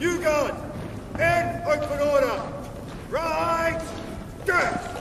You guard. In open order. Right. Death.